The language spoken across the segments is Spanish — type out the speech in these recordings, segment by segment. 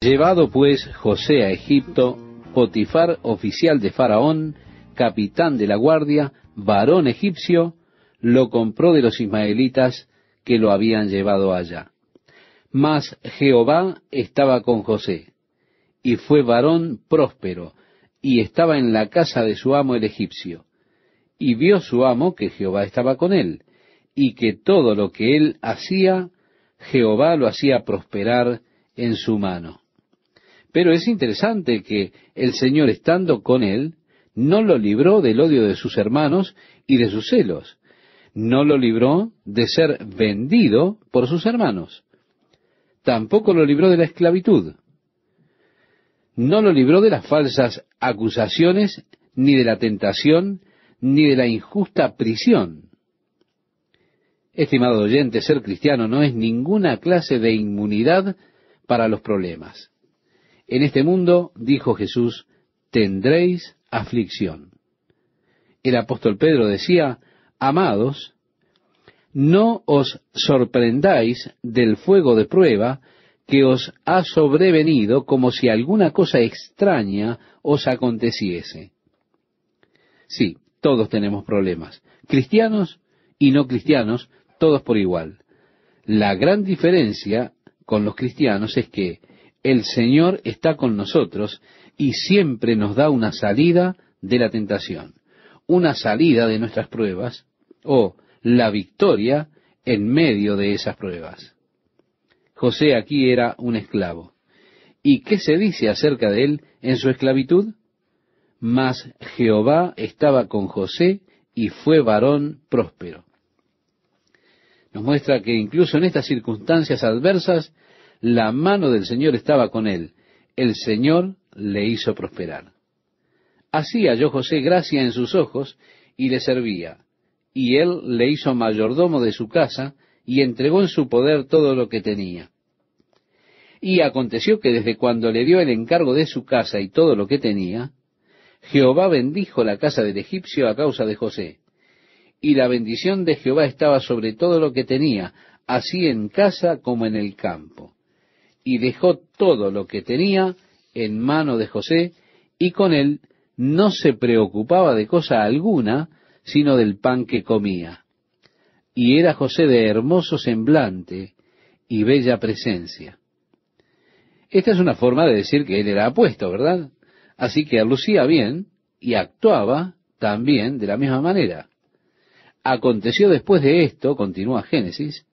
Llevado pues José a Egipto, Potifar, oficial de Faraón, capitán de la guardia, varón egipcio, lo compró de los ismaelitas que lo habían llevado allá. Mas Jehová estaba con José, y fue varón próspero, y estaba en la casa de su amo el egipcio. Y vio su amo que Jehová estaba con él, y que todo lo que él hacía, Jehová lo hacía prosperar en su mano. Pero es interesante que el Señor estando con él, no lo libró del odio de sus hermanos y de sus celos. No lo libró de ser vendido por sus hermanos. Tampoco lo libró de la esclavitud. No lo libró de las falsas acusaciones, ni de la tentación, ni de la injusta prisión. Estimado oyente, ser cristiano no es ninguna clase de inmunidad para los problemas. En este mundo, dijo Jesús, tendréis aflicción. El apóstol Pedro decía, amados, no os sorprendáis del fuego de prueba que os ha sobrevenido como si alguna cosa extraña os aconteciese. Sí, todos tenemos problemas, cristianos y no cristianos, todos por igual. La gran diferencia con los cristianos es que el Señor está con nosotros y siempre nos da una salida de la tentación, una salida de nuestras pruebas o la victoria en medio de esas pruebas. José aquí era un esclavo. ¿Y qué se dice acerca de él en su esclavitud? Mas Jehová estaba con José y fue varón próspero. Nos muestra que incluso en estas circunstancias adversas, la mano del Señor estaba con él. El Señor le hizo prosperar. Así halló José gracia en sus ojos y le servía. Y él le hizo mayordomo de su casa y entregó en su poder todo lo que tenía. Y aconteció que desde cuando le dio el encargo de su casa y todo lo que tenía, Jehová bendijo la casa del egipcio a causa de José. Y la bendición de Jehová estaba sobre todo lo que tenía, así en casa como en el campo y dejó todo lo que tenía en mano de José, y con él no se preocupaba de cosa alguna, sino del pan que comía. Y era José de hermoso semblante y bella presencia. Esta es una forma de decir que él era apuesto, ¿verdad? Así que lucía bien y actuaba también de la misma manera. Aconteció después de esto, continúa Génesis,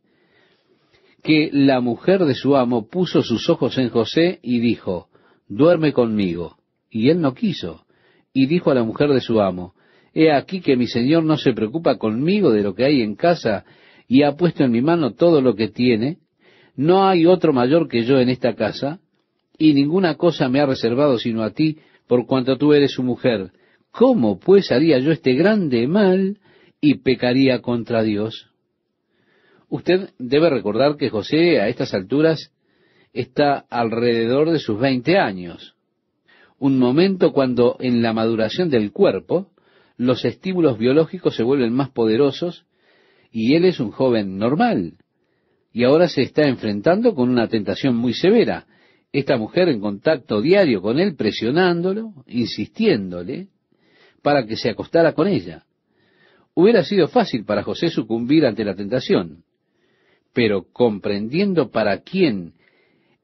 que la mujer de su amo puso sus ojos en José y dijo, duerme conmigo. Y él no quiso. Y dijo a la mujer de su amo, he aquí que mi señor no se preocupa conmigo de lo que hay en casa y ha puesto en mi mano todo lo que tiene. No hay otro mayor que yo en esta casa, y ninguna cosa me ha reservado sino a ti, por cuanto tú eres su mujer. ¿Cómo pues haría yo este grande mal y pecaría contra Dios? Usted debe recordar que José a estas alturas está alrededor de sus 20 años, un momento cuando en la maduración del cuerpo los estímulos biológicos se vuelven más poderosos y él es un joven normal y ahora se está enfrentando con una tentación muy severa. Esta mujer en contacto diario con él, presionándolo, insistiéndole, para que se acostara con ella. Hubiera sido fácil para José sucumbir ante la tentación pero comprendiendo para quién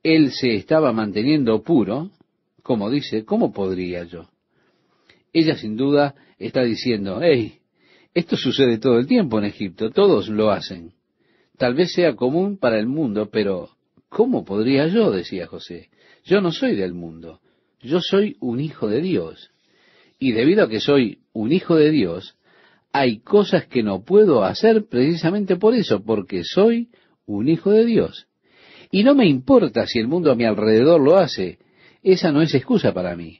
él se estaba manteniendo puro, como dice, ¿cómo podría yo? Ella sin duda está diciendo, hey, esto sucede todo el tiempo en Egipto, todos lo hacen. Tal vez sea común para el mundo, pero ¿cómo podría yo? decía José. Yo no soy del mundo, yo soy un hijo de Dios. Y debido a que soy un hijo de Dios, hay cosas que no puedo hacer precisamente por eso, porque soy un hijo de Dios. Y no me importa si el mundo a mi alrededor lo hace, esa no es excusa para mí.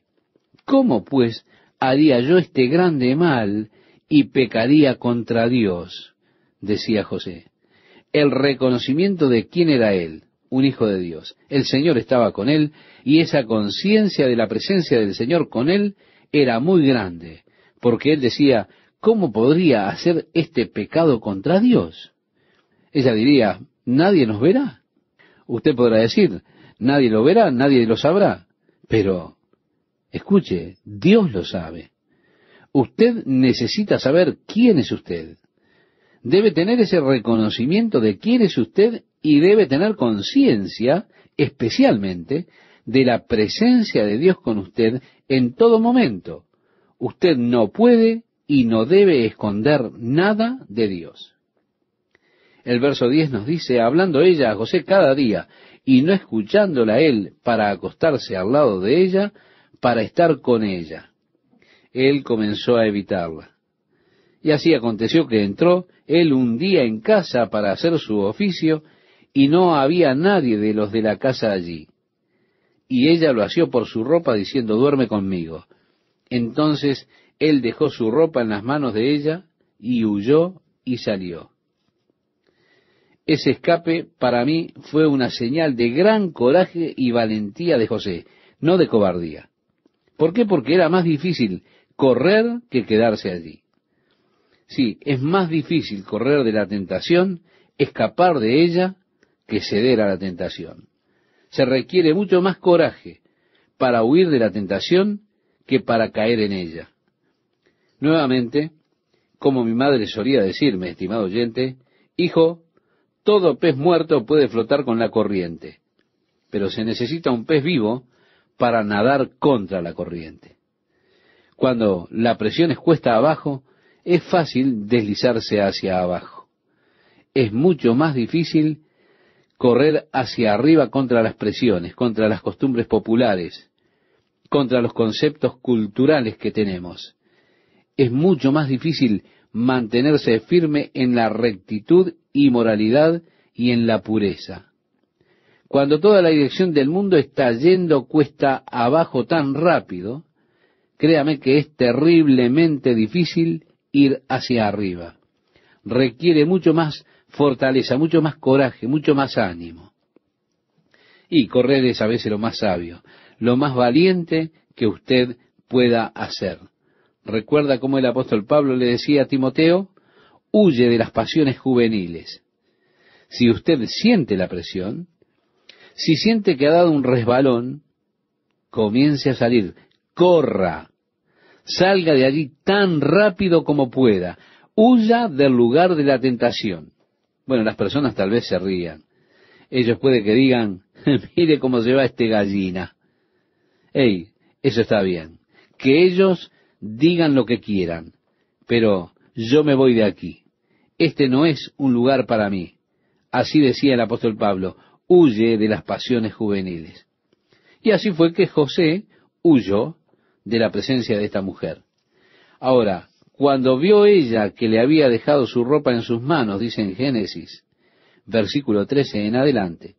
¿Cómo, pues, haría yo este grande mal y pecaría contra Dios? decía José. El reconocimiento de quién era él, un hijo de Dios. El Señor estaba con él y esa conciencia de la presencia del Señor con él era muy grande, porque él decía, ¿cómo podría hacer este pecado contra Dios? Ella diría, nadie nos verá. Usted podrá decir, nadie lo verá, nadie lo sabrá, pero escuche, Dios lo sabe. Usted necesita saber quién es usted. Debe tener ese reconocimiento de quién es usted y debe tener conciencia, especialmente, de la presencia de Dios con usted en todo momento. Usted no puede y no debe esconder nada de Dios. El verso 10 nos dice, hablando ella a José cada día y no escuchándola él para acostarse al lado de ella, para estar con ella. Él comenzó a evitarla. Y así aconteció que entró él un día en casa para hacer su oficio y no había nadie de los de la casa allí. Y ella lo asió por su ropa diciendo, duerme conmigo. Entonces él dejó su ropa en las manos de ella y huyó y salió. Ese escape para mí fue una señal de gran coraje y valentía de José, no de cobardía. ¿Por qué? Porque era más difícil correr que quedarse allí. Sí, es más difícil correr de la tentación, escapar de ella, que ceder a la tentación. Se requiere mucho más coraje para huir de la tentación que para caer en ella. Nuevamente, como mi madre solía decirme, estimado oyente, hijo, todo pez muerto puede flotar con la corriente, pero se necesita un pez vivo para nadar contra la corriente. Cuando la presión es cuesta abajo, es fácil deslizarse hacia abajo. Es mucho más difícil correr hacia arriba contra las presiones, contra las costumbres populares, contra los conceptos culturales que tenemos. Es mucho más difícil mantenerse firme en la rectitud y moralidad y en la pureza. Cuando toda la dirección del mundo está yendo cuesta abajo tan rápido, créame que es terriblemente difícil ir hacia arriba. Requiere mucho más fortaleza, mucho más coraje, mucho más ánimo. Y correr es a veces lo más sabio, lo más valiente que usted pueda hacer. Recuerda cómo el apóstol Pablo le decía a Timoteo, huye de las pasiones juveniles. Si usted siente la presión, si siente que ha dado un resbalón, comience a salir, corra, salga de allí tan rápido como pueda, huya del lugar de la tentación. Bueno, las personas tal vez se rían. Ellos puede que digan, mire cómo se va este gallina. Ey, eso está bien. Que ellos digan lo que quieran, pero yo me voy de aquí. Este no es un lugar para mí. Así decía el apóstol Pablo, huye de las pasiones juveniles. Y así fue que José huyó de la presencia de esta mujer. Ahora, cuando vio ella que le había dejado su ropa en sus manos, dice en Génesis, versículo 13 en adelante,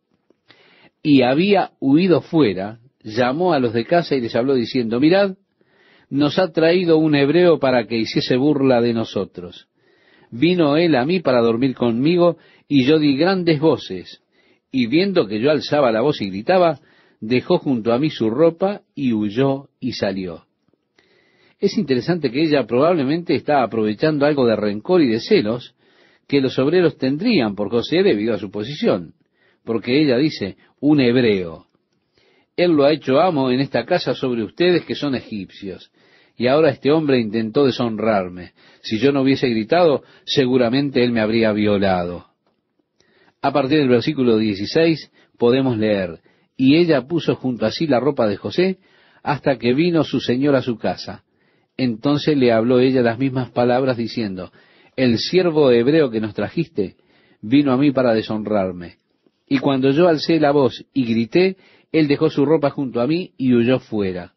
y había huido fuera, llamó a los de casa y les habló diciendo, mirad, nos ha traído un hebreo para que hiciese burla de nosotros. Vino él a mí para dormir conmigo, y yo di grandes voces, y viendo que yo alzaba la voz y gritaba, dejó junto a mí su ropa y huyó y salió. Es interesante que ella probablemente está aprovechando algo de rencor y de celos que los obreros tendrían por José debido a su posición, porque ella dice, un hebreo. Él lo ha hecho amo en esta casa sobre ustedes que son egipcios. Y ahora este hombre intentó deshonrarme. Si yo no hubiese gritado, seguramente él me habría violado. A partir del versículo 16 podemos leer, y ella puso junto a sí la ropa de José hasta que vino su señor a su casa. Entonces le habló ella las mismas palabras diciendo, el siervo hebreo que nos trajiste vino a mí para deshonrarme. Y cuando yo alcé la voz y grité, él dejó su ropa junto a mí y huyó fuera.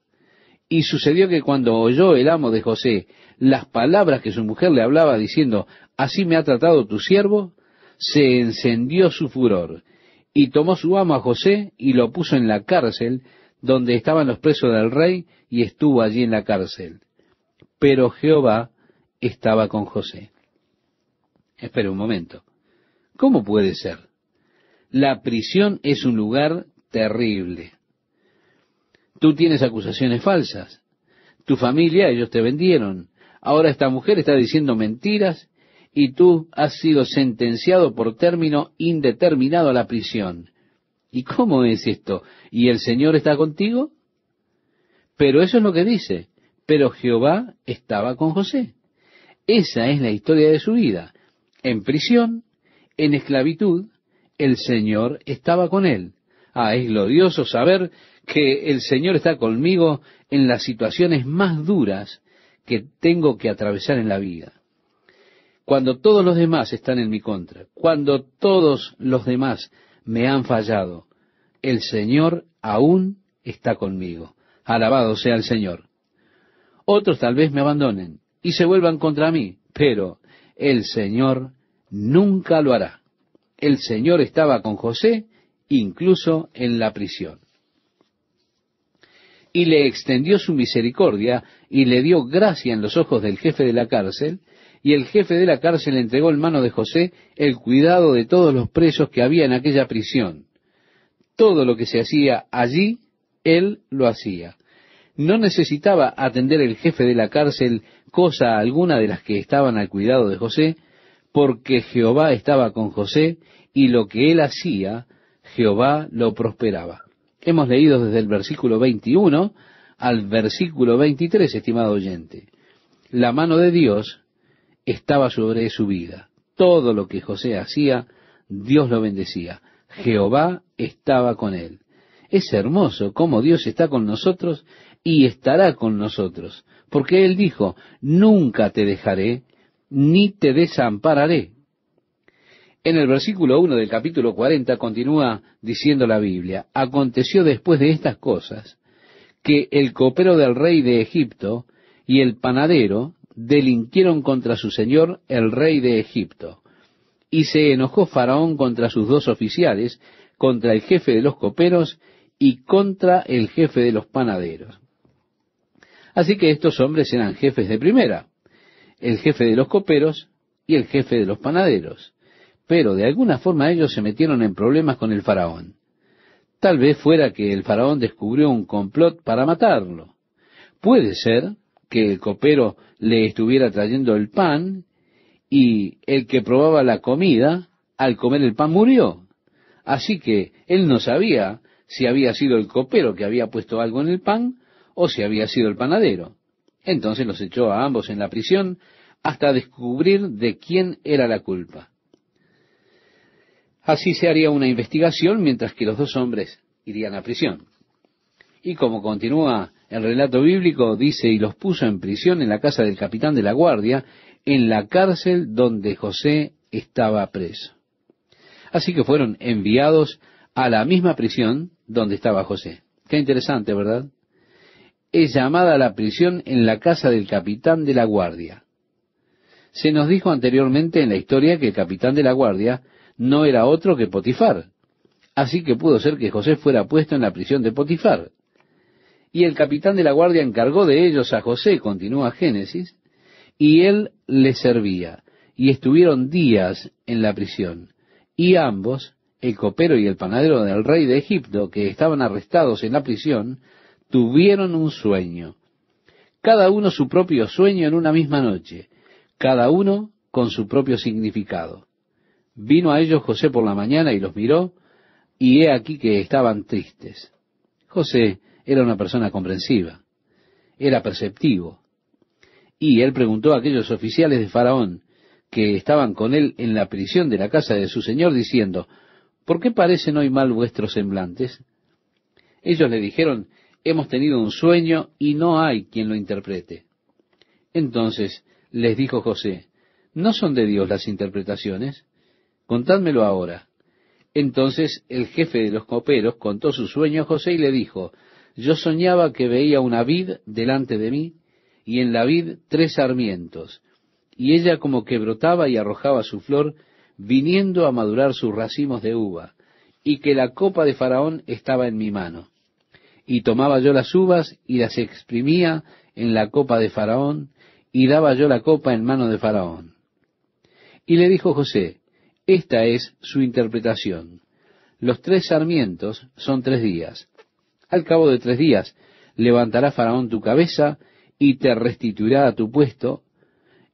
Y sucedió que cuando oyó el amo de José las palabras que su mujer le hablaba diciendo, así me ha tratado tu siervo, se encendió su furor, y tomó su amo a José y lo puso en la cárcel, donde estaban los presos del rey, y estuvo allí en la cárcel pero Jehová estaba con José. Espera un momento. ¿Cómo puede ser? La prisión es un lugar terrible. Tú tienes acusaciones falsas. Tu familia, ellos te vendieron. Ahora esta mujer está diciendo mentiras y tú has sido sentenciado por término indeterminado a la prisión. ¿Y cómo es esto? ¿Y el Señor está contigo? Pero eso es lo que dice. Pero Jehová estaba con José. Esa es la historia de su vida. En prisión, en esclavitud, el Señor estaba con él. Ah, es glorioso saber que el Señor está conmigo en las situaciones más duras que tengo que atravesar en la vida. Cuando todos los demás están en mi contra, cuando todos los demás me han fallado, el Señor aún está conmigo. Alabado sea el Señor. Otros tal vez me abandonen y se vuelvan contra mí, pero el Señor nunca lo hará. El Señor estaba con José incluso en la prisión y le extendió su misericordia y le dio gracia en los ojos del jefe de la cárcel, y el jefe de la cárcel entregó en mano de José el cuidado de todos los presos que había en aquella prisión. Todo lo que se hacía allí, él lo hacía. No necesitaba atender el jefe de la cárcel cosa alguna de las que estaban al cuidado de José, porque Jehová estaba con José y lo que él hacía, Jehová lo prosperaba. Hemos leído desde el versículo 21 al versículo 23, estimado oyente. La mano de Dios estaba sobre su vida. Todo lo que José hacía, Dios lo bendecía. Jehová estaba con él. Es hermoso cómo Dios está con nosotros y estará con nosotros, porque Él dijo, nunca te dejaré, ni te desampararé. En el versículo 1 del capítulo 40 continúa diciendo la Biblia, aconteció después de estas cosas que el copero del rey de Egipto y el panadero delinquieron contra su señor el rey de Egipto. Y se enojó Faraón contra sus dos oficiales, contra el jefe de los coperos y contra el jefe de los panaderos. Así que estos hombres eran jefes de primera, el jefe de los coperos y el jefe de los panaderos pero de alguna forma ellos se metieron en problemas con el faraón. Tal vez fuera que el faraón descubrió un complot para matarlo. Puede ser que el copero le estuviera trayendo el pan y el que probaba la comida, al comer el pan murió. Así que él no sabía si había sido el copero que había puesto algo en el pan o si había sido el panadero. Entonces los echó a ambos en la prisión hasta descubrir de quién era la culpa. Así se haría una investigación mientras que los dos hombres irían a prisión. Y como continúa el relato bíblico, dice, y los puso en prisión en la casa del capitán de la guardia, en la cárcel donde José estaba preso. Así que fueron enviados a la misma prisión donde estaba José. Qué interesante, ¿verdad? Es llamada la prisión en la casa del capitán de la guardia. Se nos dijo anteriormente en la historia que el capitán de la guardia no era otro que Potifar. Así que pudo ser que José fuera puesto en la prisión de Potifar. Y el capitán de la guardia encargó de ellos a José, continúa Génesis, y él les servía, y estuvieron días en la prisión. Y ambos, el copero y el panadero del rey de Egipto, que estaban arrestados en la prisión, tuvieron un sueño. Cada uno su propio sueño en una misma noche, cada uno con su propio significado. Vino a ellos José por la mañana y los miró, y he aquí que estaban tristes. José era una persona comprensiva, era perceptivo, y él preguntó a aquellos oficiales de Faraón que estaban con él en la prisión de la casa de su señor, diciendo, ¿por qué parecen hoy mal vuestros semblantes? Ellos le dijeron, hemos tenido un sueño y no hay quien lo interprete. Entonces les dijo José, ¿no son de Dios las interpretaciones? Contádmelo ahora. Entonces el jefe de los coperos contó su sueño a José y le dijo, yo soñaba que veía una vid delante de mí, y en la vid tres sarmientos, y ella como que brotaba y arrojaba su flor, viniendo a madurar sus racimos de uva, y que la copa de Faraón estaba en mi mano. Y tomaba yo las uvas y las exprimía en la copa de Faraón, y daba yo la copa en mano de Faraón. Y le dijo José, esta es su interpretación. Los tres sarmientos son tres días. Al cabo de tres días levantará Faraón tu cabeza y te restituirá a tu puesto,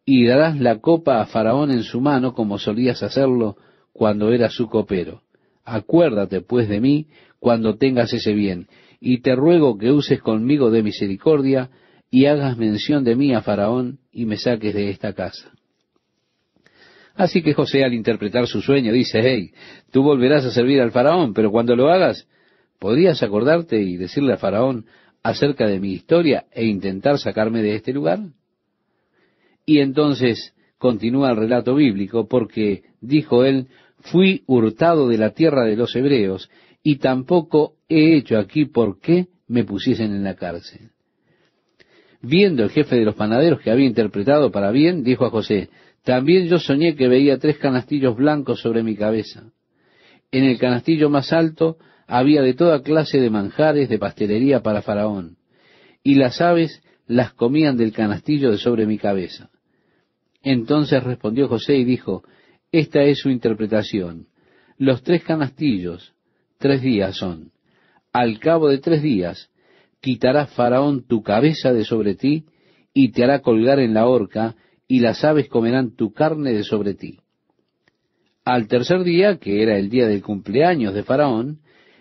y darás la copa a Faraón en su mano como solías hacerlo cuando era su copero. Acuérdate pues de mí cuando tengas ese bien, y te ruego que uses conmigo de misericordia, y hagas mención de mí a Faraón, y me saques de esta casa. Así que José al interpretar su sueño dice, hey, tú volverás a servir al faraón, pero cuando lo hagas, ¿podrías acordarte y decirle al faraón acerca de mi historia e intentar sacarme de este lugar? Y entonces continúa el relato bíblico, porque dijo él, fui hurtado de la tierra de los hebreos, y tampoco he hecho aquí por qué me pusiesen en la cárcel. Viendo el jefe de los panaderos que había interpretado para bien, dijo a José, también yo soñé que veía tres canastillos blancos sobre mi cabeza. En el canastillo más alto había de toda clase de manjares de pastelería para Faraón, y las aves las comían del canastillo de sobre mi cabeza. Entonces respondió José y dijo, Esta es su interpretación. Los tres canastillos, tres días son. Al cabo de tres días, quitará Faraón tu cabeza de sobre ti, y te hará colgar en la horca, y las aves comerán tu carne de sobre ti. Al tercer día, que era el día del cumpleaños de Faraón,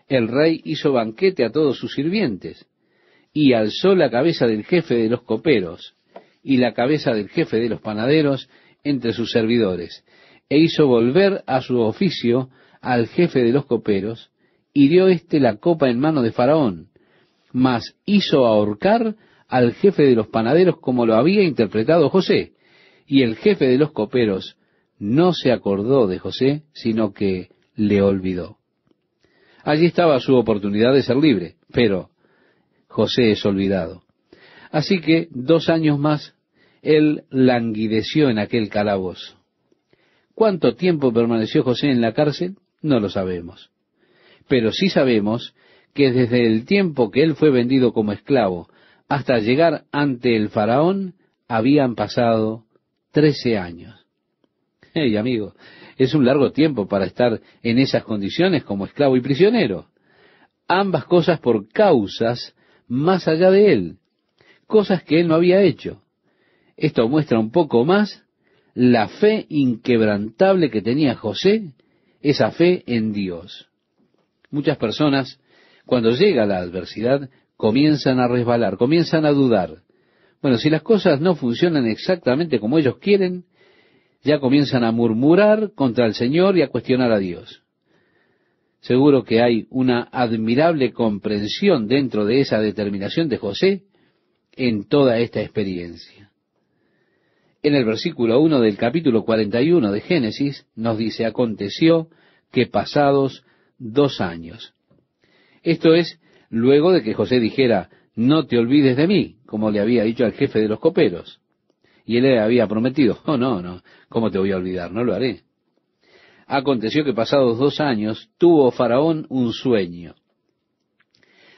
el rey hizo banquete a todos sus sirvientes, y alzó la cabeza del jefe de los coperos, y la cabeza del jefe de los panaderos entre sus servidores, e hizo volver a su oficio al jefe de los coperos, y dio éste la copa en mano de Faraón, mas hizo ahorcar al jefe de los panaderos como lo había interpretado José, y el jefe de los coperos no se acordó de José, sino que le olvidó. Allí estaba su oportunidad de ser libre, pero José es olvidado. Así que dos años más él languideció en aquel calabozo. ¿Cuánto tiempo permaneció José en la cárcel? No lo sabemos. Pero sí sabemos que desde el tiempo que él fue vendido como esclavo hasta llegar ante el faraón habían pasado Trece años. Hey, amigo, es un largo tiempo para estar en esas condiciones como esclavo y prisionero. Ambas cosas por causas más allá de él, cosas que él no había hecho. Esto muestra un poco más la fe inquebrantable que tenía José, esa fe en Dios. Muchas personas, cuando llega la adversidad, comienzan a resbalar, comienzan a dudar. Bueno, si las cosas no funcionan exactamente como ellos quieren, ya comienzan a murmurar contra el Señor y a cuestionar a Dios. Seguro que hay una admirable comprensión dentro de esa determinación de José en toda esta experiencia. En el versículo 1 del capítulo 41 de Génesis nos dice, aconteció que pasados dos años. Esto es luego de que José dijera, no te olvides de mí, como le había dicho al jefe de los coperos. Y él le había prometido, oh no, no, ¿cómo te voy a olvidar? No lo haré. Aconteció que pasados dos años tuvo Faraón un sueño.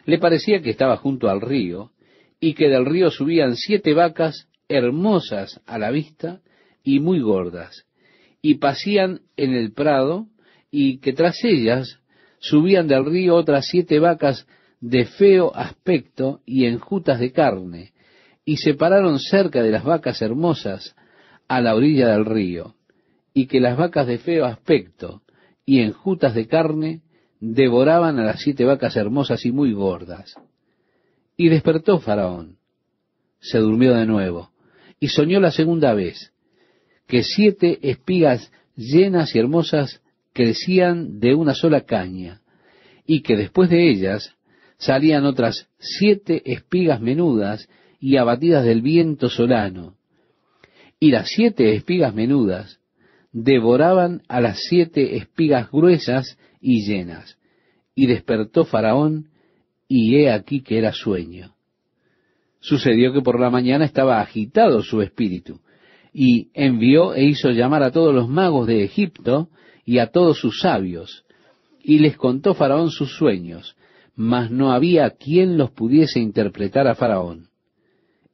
Le parecía que estaba junto al río y que del río subían siete vacas hermosas a la vista y muy gordas, y pasían en el prado y que tras ellas subían del río otras siete vacas de feo aspecto y enjutas de carne, y se pararon cerca de las vacas hermosas a la orilla del río, y que las vacas de feo aspecto y enjutas de carne devoraban a las siete vacas hermosas y muy gordas. Y despertó Faraón, se durmió de nuevo, y soñó la segunda vez, que siete espigas llenas y hermosas crecían de una sola caña, y que después de ellas salían otras siete espigas menudas y abatidas del viento solano. Y las siete espigas menudas devoraban a las siete espigas gruesas y llenas. Y despertó Faraón, y he aquí que era sueño. Sucedió que por la mañana estaba agitado su espíritu, y envió e hizo llamar a todos los magos de Egipto y a todos sus sabios, y les contó Faraón sus sueños, mas no había quien los pudiese interpretar a Faraón.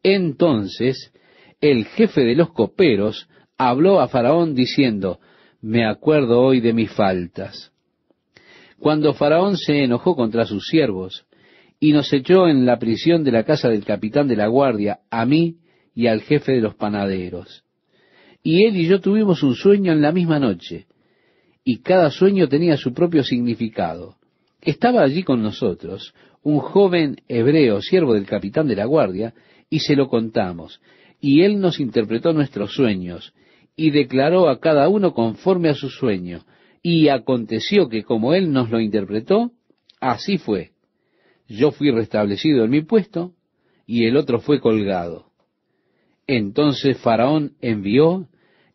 Entonces el jefe de los coperos habló a Faraón diciendo, me acuerdo hoy de mis faltas. Cuando Faraón se enojó contra sus siervos y nos echó en la prisión de la casa del capitán de la guardia, a mí y al jefe de los panaderos. Y él y yo tuvimos un sueño en la misma noche, y cada sueño tenía su propio significado. Estaba allí con nosotros un joven hebreo, siervo del capitán de la guardia, y se lo contamos, y él nos interpretó nuestros sueños, y declaró a cada uno conforme a su sueño, y aconteció que como él nos lo interpretó, así fue. Yo fui restablecido en mi puesto, y el otro fue colgado. Entonces Faraón envió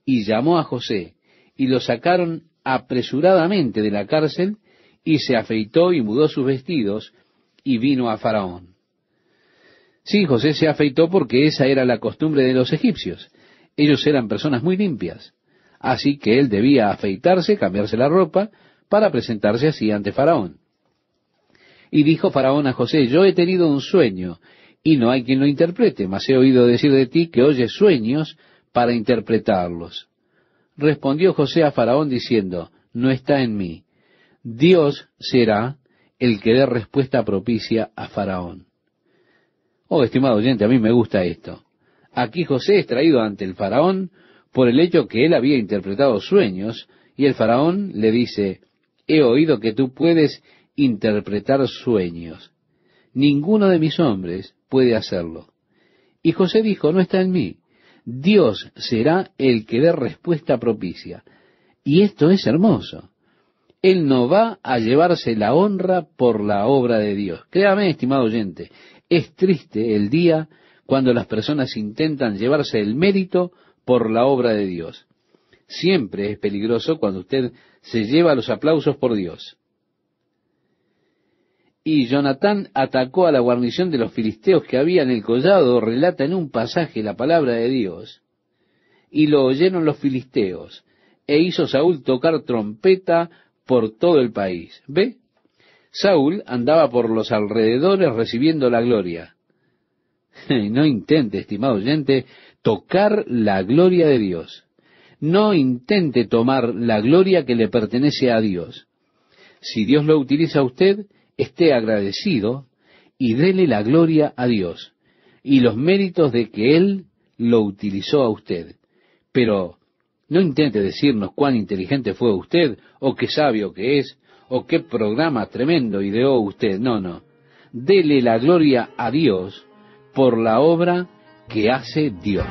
y llamó a José, y lo sacaron apresuradamente de la cárcel, y se afeitó y mudó sus vestidos, y vino a Faraón. Sí, José se afeitó porque esa era la costumbre de los egipcios. Ellos eran personas muy limpias. Así que él debía afeitarse, cambiarse la ropa, para presentarse así ante Faraón. Y dijo Faraón a José, yo he tenido un sueño, y no hay quien lo interprete, mas he oído decir de ti que oyes sueños para interpretarlos. Respondió José a Faraón diciendo, no está en mí. Dios será el que dé respuesta propicia a Faraón. Oh, estimado oyente, a mí me gusta esto. Aquí José es traído ante el faraón por el hecho que él había interpretado sueños, y el faraón le dice, he oído que tú puedes interpretar sueños. Ninguno de mis hombres puede hacerlo. Y José dijo, no está en mí. Dios será el que dé respuesta propicia. Y esto es hermoso. Él no va a llevarse la honra por la obra de Dios. Créame, estimado oyente, es triste el día cuando las personas intentan llevarse el mérito por la obra de Dios. Siempre es peligroso cuando usted se lleva los aplausos por Dios. Y Jonatán atacó a la guarnición de los filisteos que había en el collado, relata en un pasaje la palabra de Dios. Y lo oyeron los filisteos, e hizo Saúl tocar trompeta por todo el país. ¿Ve? Saúl andaba por los alrededores recibiendo la gloria. No intente, estimado oyente, tocar la gloria de Dios. No intente tomar la gloria que le pertenece a Dios. Si Dios lo utiliza a usted, esté agradecido y dele la gloria a Dios y los méritos de que Él lo utilizó a usted. Pero no intente decirnos cuán inteligente fue usted o qué sabio que es o qué programa tremendo ideó usted. No, no. Dele la gloria a Dios por la obra que hace Dios.